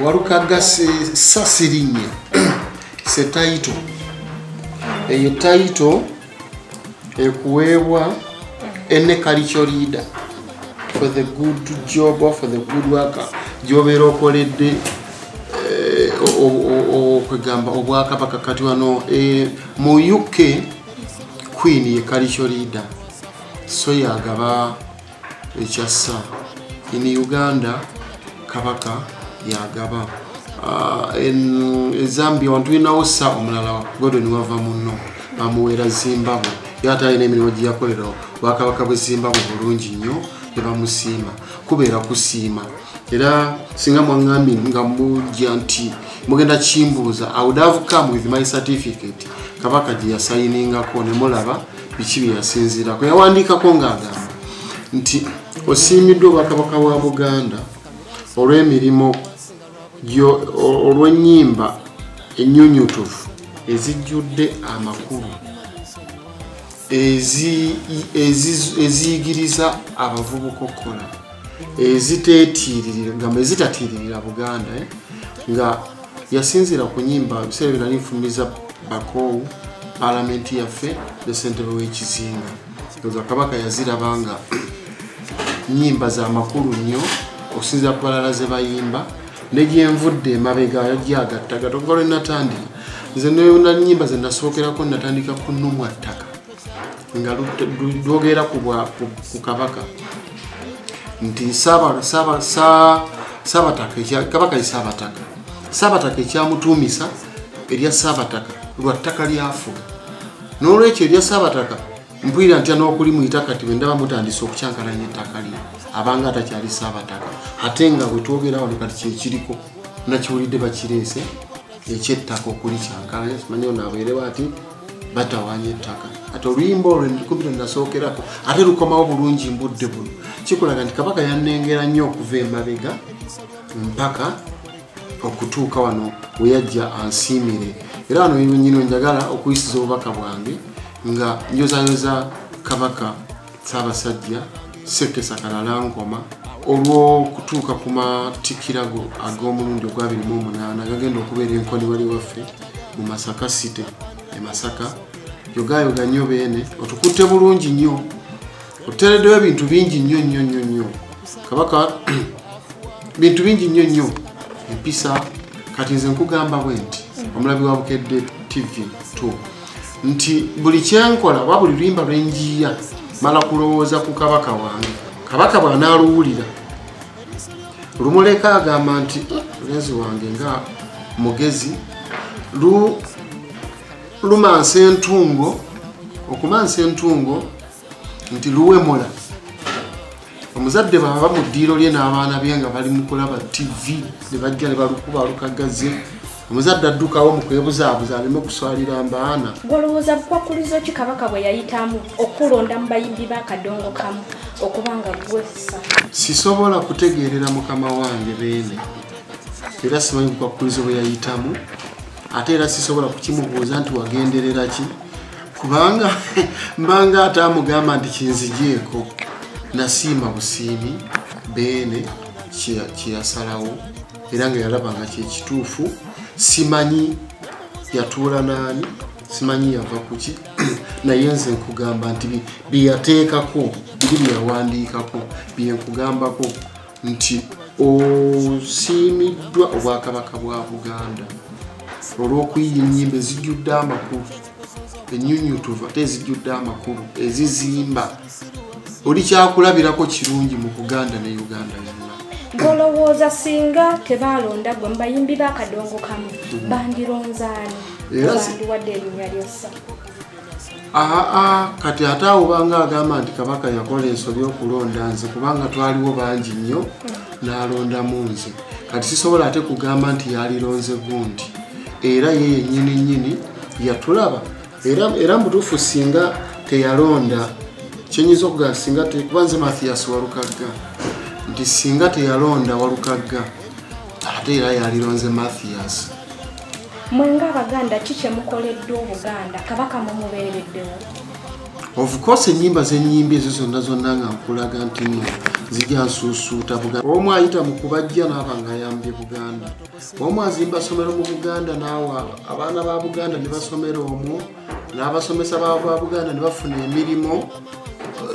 walukagga sasirinya. Se tayito eyo tayito ekuweebwa ene culture leader for the good job or for the good work. Gyobeera okoledde eh, okwegamba obwakabaka kati wano. Eh, mu uk queen ye culture leader. So yagaba ekyassa in uganda kabaka yagaba. Ah, en- e wantu tulinawo sa omulala godoni wava muno bamuweera zimbabwe. Ye ate alina emirimu gyeyakolera bwakabaka bwe zimbabwe bulungi nnyo nebamusiima kubeera kusiima. Era singa mwaŋambye nga mujja nti mugenda kimbuuza i would have come with my certificate. Kabaka gye yasayiningako nemulaba biki bye yasinziirako yawandiikako ng'agamba nti osiimiddwa obwakabaka bwa buganda olw'emirimu olw'ennyimba ennyunyutufu ezijjudde amakulu ezi- ezi- eziyigiriza abavubuka okukola eziteetiiririra gamba ezitatiiririra buganda eh, nga yasinziira ku nyimba biseera bye nali nfumiza bakoowu palamenti yaffe ne ssentebe w'ekizinga. Oza kabaka yaziraba nga nyimba za makulu nnyo okusinzira ku balala ze bayimba ne gyenvudde emabega yagyagattaga tokola natandika. Nze nena nyimba ze nasookerako natandika ku nnumwa ttaka nga lwogera ku kabaka. Nti kabaka ye saabataka saabataka ekyamutuumisa erya saabataka lwa ttaka lyafuga n'olwekyo erya saabataka mpulira ntya n'okuli mu itaka ti bwendaba mutandise okukyankalanya ettaka lye abanga atakyali saabataka ate nga bwe twogera wano kati kyekiriko nakiwulidde bakireese ekyettaka okuli kyankalanya. Simanyi ono abeerewo ati batawanya ettaka. Ati oluyimba olwo kumpi nasookerako ate lukomawo bulungi mbudde buno. Kikulaga nti kabaka yannengera nnyo okuva emabega mpaka okutuuka wano weyajja ansiimire. Era wano nyini njagala okuyisiza obubaka bwange nga nyozayoza kabaka saabasajja sekesakala nkoma olw'okutuuka ku matikirago ag'omulundi ogwa 28 agagenda okubeera enkoni wali waffe mu masaka city e masaka yogayoga nnyo beene otukutte bulungi nnyo oteereddewo ebintu bingi nnyo nnyo nnyo nnyo. Kabaka bintu bingi nnyo nnyo. Empisa kati nze nkugamba bwe nti omulabi wa bukedde tv 2 nti buli kyenkola oba buli luyimba lwenjiya mala kulowooza ku kabaka wange. Kabaka bw'anaaluwulira lumuleka agamba nti mulenzi wange nga mugezi lu- lumansa entungo okumansa entungo nti luwemula omuzadde bwaba mu ddiiro lye n'abaana bye nga bali mu kulaba tv ne bajja ne balukuba lukagazi omuzadde addukawo mu kwebuzaabuza aleme kuswalira mbaana. Gwolowooza bukwakulizo ki kabaka bwe yayitamu okulonda mu bayimbi b'akadongo kamu okuba nga gwesa sisobola kutegeerera mukama wange beene. Era simanyi bukwakulizo bwe yayitamu ate era sisobola kukimubuuza nti wagenderera ki? Kubanga mbanga ate amugamba nti kinzigyeko nasiima busiimi beene kye- kyeyasalawo era nga yalaba nga kyekituufu simanyi yatuula naani simanyi yava kuki naye nze nkugamba nti byeyateekako biri byeyawandiikako byenkugambako nti osiimiddwa obwakabaka bwa buganda. Olw'okuyiya ennyimba ezijjudde amakulu ennyunyutuvu ate ezijjudde amakulu ezizimba oli kyakulabirako kirungi mu buganda ne uganda yonna ng'olowooza singa tebalonda gwe mu bayimbi b'akadongo kamu bandironzaani Era si- bandiwadde erinnya lyossa. Aa kati ate awo banga agamba nti kabaka yakola ensobi okulonda nze kubanga twaliwo bangi nnyo n'alondamu nze. Kati sisobola ate kugamba nti yalironze gundi. Era ye yennyini nnyini yatulaba. Era era mutuufu singa teyalonda. Kyenyinza okugamba nti singa te- kuba nze mathias walukagga nti singa teyalonda walukagga ate era yalironze mathias. Mwe ng'abaganda ki kye mukoleddwa obuganda? Kabaka mumubeereddewo. Of course enyimba zenyimbye ezo zonna zonna nga nkulaga nti no zijja nsuusuuta buganda. Omu ayita mu kubajja naaba nga ayambye buganda. Omu azimba somero mu buganda naawa abaana ba buganda ne basomera omwo n'abasomesa ba ba buganda ne bafuna emirimu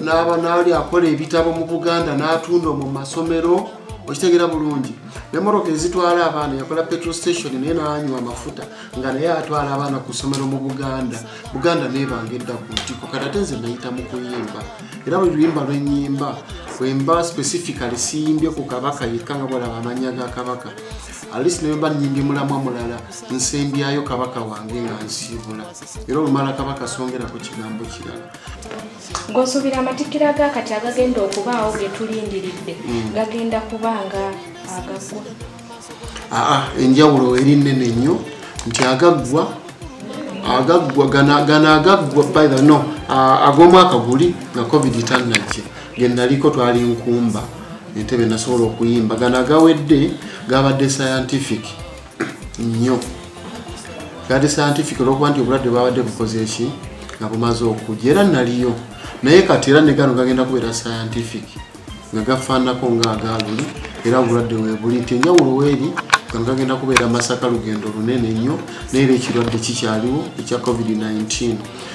n'aba naali akola ebitabo mu buganda n'atunda mu masomero okitegeera bulungi. Nemoroka ezitwala abaana yakola petrol station naye nanywa amafuta nga naye atwala abaana ku ssomero mu buganda. Buganda nebanga edda ku ntiko kati ate nze nayita mu kuyimba. Era buli luyimba lwenyimba wemba specifically siyimbye ku kabaka yekka nga bwalaba amanya ga kabaka. Alisi newemba nyimbye mulamwa mulala nsembyayo kabaka wange nga nsiibula. Era olumala kabaka songera ku kigambo kirala. Ng'osuubira amatikkiro agakati agagenda okubaawo ge tulindiridde gagenda kuba nga agaggwa aa enjawulo eri nnene nnyo. Nti agaggwa agaggwa gana gana agaggwa by the no ag'omwaka guli nga covid tannajja genaliko twali nkumba entebe nasobola okuyimba. Gano agawedde gabadde scientific nnyo. Gabadde scientific olwokuba nti obulwadde bwabadde bukoze eki nga bumaze okujja. Era naliyo. Naye kati era ne gano gagenda kubeera scientific nga gafaanako nga agaluli era obulwadde webuli nti enjawulo weeri gano gagenda kubeera masaka lugendo lunene nnyo naye era ekirwadde kikyaliwo ekya covid-19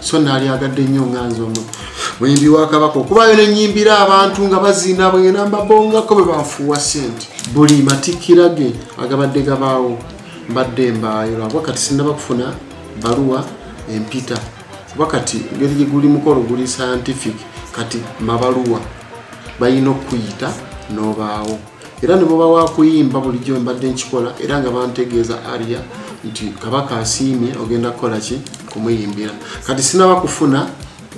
so naali agadde nnyo nganze ono. Muyimbi wa kabaka okubayo nenyimbira abantu nga bazina bwena mbabongako bwe banfuuwa sente buli matikkira ge agabadde gabaawo. Mbadde mbaayo lwabwa kati sinaba kufuna baluwa empita. Kuba kati ngeri gye guli mukolo guli scientific kati mabaluwa balina okuyita n'obaawo era ne bwoba wakuyimba bulijjo mbadde nkikola era nga bantegeeza aria nti kabaka asiimye ogenda kukola ki? Kumuyimbira. Kati sinaba kufuna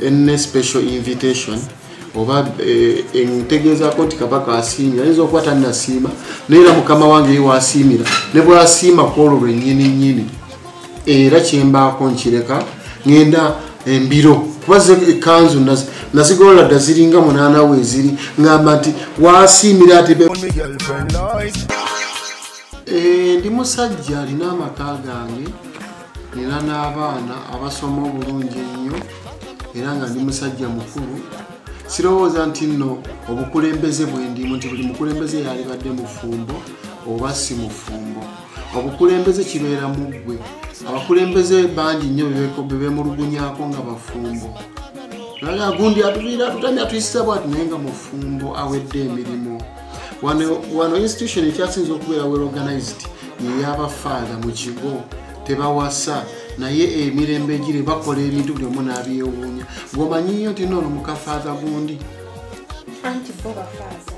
ene special invitation oba eh, ntegeezako nti kabaka asiimye. Ayinza okuba tannasiima naye era mukama wange ye wasiimira ne bwasiima ku olwo lwennyini nnyini era kyembaako nkireka ŋŋenda embiro kuba ze ekanzu nazi- nazigolola dda ziringa munaana weeziri ŋŋamba nti wasiimira ati. Eh, ndi musajja alina amaka gange nina n'abaana abasoma obulungi ennyo era nga ndi musajja mukulu. Sirowooza nti nno obukulembeze bwe ndimu nti buli mukulembeze yalibadde mufumbo oba si mufumbo obukulembeze kibeera mu ggwe. Abakulembeze bangi nnyo bebemulugunyako nga bafumbo naga gundi atuviira atutamya atuyisisa bwati naye nga mufumbo awedde emirimu. Wano wano institution ekyasinza okubeera well organized yeyabafaaza mu kigo tebawasa. Naye emirembe egiri bakola ebintu buli omu n'abyewuunya. Gwomanyiyo nti noono mukafaaza gundi.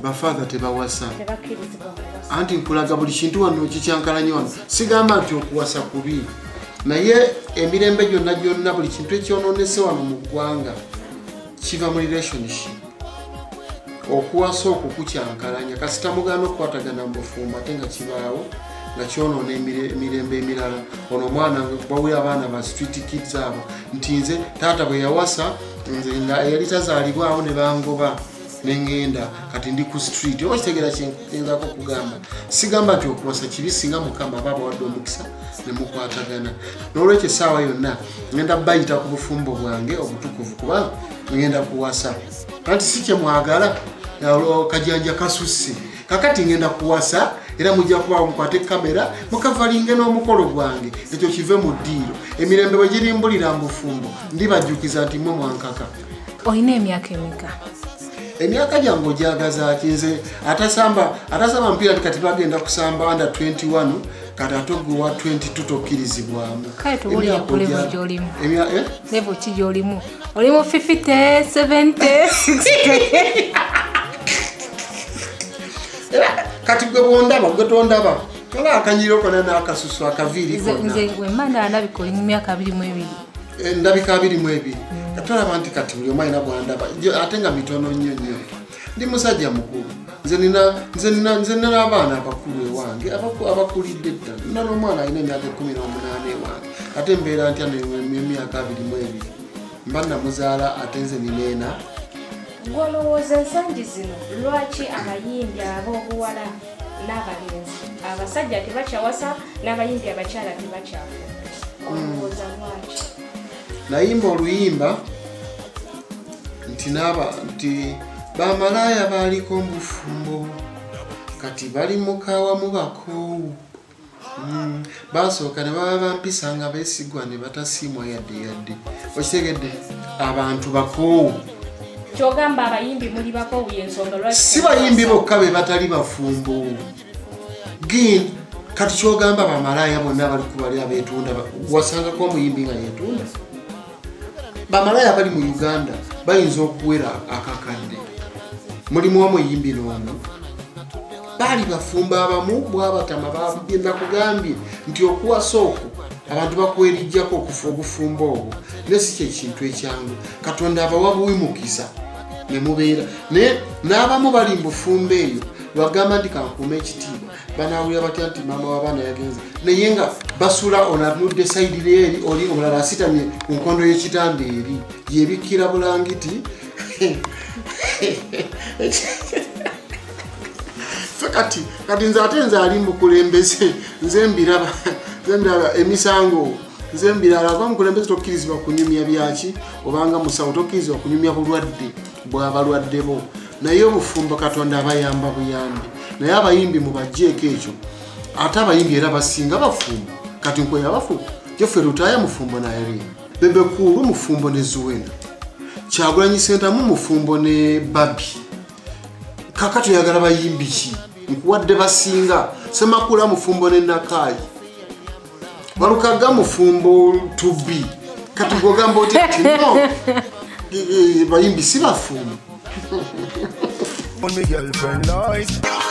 Bafaaza tebawasa. Anti nkulaga buli kintu wano kikyankalanye wano. Sigamba nti okuwasa kubi. Naye emirembe gyonna gyonna buli kintu ekyononese wano mu ggwanga kiva mu relationship okuwasa okwo kukyankalanya. Kasita muganda okukwatagana mubufumbo ate nga kibaawo nga kyonoona emire- emirembe emirala. Ono omwana bawuli abaana ba street kids abo nti nze taata bwe yawasa nze yali tazaalibwawo ne bangoba neŋŋenda kati ndi ku street. Oba kitegeera kyengenzako okugamba. Sigamba nti okuwasa kibi singa mukama aba abawadde omukisa ne mukwatagana. N'olwekyo essaawa yonna ŋenda bayita ku bufumbo bwange obutukuvu kuba ŋenda kuwasa. Anti si kyemwagala kajanja kasusse. Kakati ŋenda kuwasa era mujja kubawo mukwate kamera mukavalinge n'omukolo gwange. Ekyo kive mu ddiiro. Emirembe bwe girimbulira mbufumbo ndibajjukiza nti mwe mwankaka. Olina emyaka emeka emyaka gyange ogyagaza ki nze atasamba atasamba mupiira ti kati bagenda kusamba under 21 kati ate gwe wa 22 tokkirizibwamu. Kale tuwulire Emyaka ku ogya- gy'olimu. Eh? levo ki gyolimu? Olimu 50 70 60 kati gwe bwondaba gwe tondaba oba akanyiri okona n'akasusu akaviiri nze konna nze wemanda ndabika oli mu myaka 22 Eh, ndabika abiri mu ebiri katolaba nti kati buli omu alina bwandaba. Ate nga mitono nnyo nnyo. Ndi musajja mukulu. Nze nina nina nina n'abaana abakulu ewange abaku- abakulidde ddala nina n'omwana alina emyaka ekumi n'omunaana ewange. Ate mbeera ntya nemyaka abiri mu ebiri? Mba namuzaala ate nze nineena. Gwolowooza ensangi zino lwaki abayimbi ab'obuwala n'abalenzi abasajja tebakyawasa n'abayimbi abakyala tebakyafudde olowooza lwaki nayimba oluyimba nti naba nti bamalaaya baaliko mubufumbo kati bali mukawa mu bakoowu Mm, basooka ne baba bampisa nga beesigwa ne batasiimwa yadde yadde. Okitegedde abantu bakoowu kyogamba abayimbi muli bakoowu yensonga si bayimbi bokka be batali bafumbo. Genda kati kyogamba bamalaaya bonna bali kubali abeetunda wasangako omuyimbi nga yeetunda bamalaaya bali mu uganda bayinza okuwera akakadde mulimu omuyimbi n'omu baali bafumba abamu bwabatama bagenda kugambye nti okuwasa okwo abantu bakwerijjako okufa obufumbo obwo. Naye si kyekintu ekyangu. Katonda abawa buwimukisa ne mubeera. Naye n'abamu bali mu bufumbo eyo bagamba nti kankuuma ekitiibwa banawulira batya nti maama w'abaana yagenze naye nga basula onanudde sayidi eri oli omulala asitamye ku nkondo y'ekitanda eri yebikkira bulangiti Fe kati kati nze ate nze ali mukulembeze nze mbiraba nze mbiraba emisango nze mbirala kuba mukulembeze tokkirizibwa kunyumya byaki obanga musawo tokkirizibwa kunyumya bulwadde bwabalwadde bo. Naye obufumbo katonda abayamba buyambi naye abayimbi mubajjeeko ekyo. Ate abayimbi era basinga bafumbo. Kati nkweya bafumbo jeffe lutaaya mufumbo nayali bebekulu mufumbo ne zuwena. Kyagulanyi sentamu mufumbo ne babi. Kakati oyagala bayimbi ki? Nkuwadde basinga. Semakula mufumbo ne nakaayi walukaga mufumbo tubi kati gogamba oti tino bayimbi si bafumbo